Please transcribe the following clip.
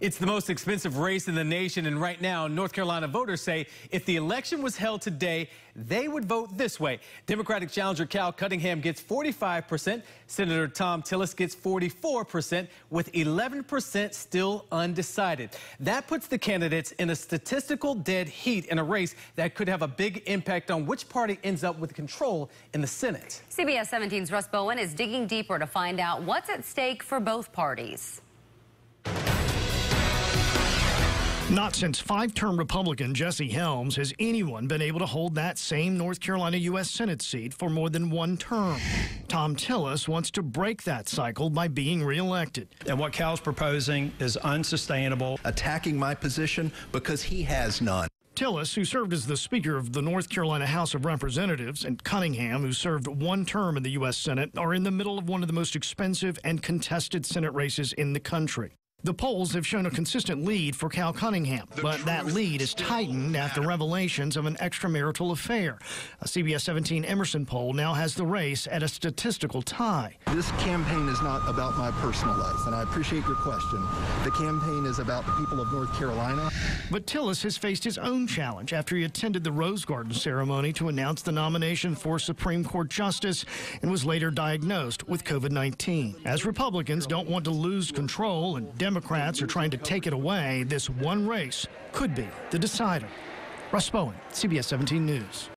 It's the most expensive race in the nation, and right now, North Carolina voters say if the election was held today, they would vote this way. Democratic challenger Cal Cunningham gets 45%, Senator Thom Tillis gets 44%, with 11% still undecided. That puts the candidates in a statistical dead heat in a race that could have a big impact on which party ends up with control in the Senate. CBS 17's Russ Bowen is digging deeper to find out what's at stake for both parties. Not since five-term Republican Jesse Helms has anyone been able to hold that same North Carolina U.S. Senate seat for more than one term. Thom Tillis wants to break that cycle by being reelected. And what Cal's proposing is unsustainable. Attacking my position because he has none. Tillis, who served as the Speaker of the North Carolina House of Representatives, and Cunningham, who served one term in the U.S. Senate, are in the middle of one of the most expensive and contested Senate races in the country. The polls have shown a consistent lead for Cal Cunningham, but that lead is tightened after revelations of an extramarital affair. A CBS 17 Emerson poll now has the race at a statistical tie. This campaign is not about my personal life, and I appreciate your question. The campaign is about the people of North Carolina. But Tillis has faced his own challenge after he attended the Rose Garden ceremony to announce the nomination for Supreme Court Justice and was later diagnosed with COVID 19. As Republicans don't want to lose control and Democrats Democrats are trying to take it away, this one race could be the decider. Russ Bowen, CBS 17 News.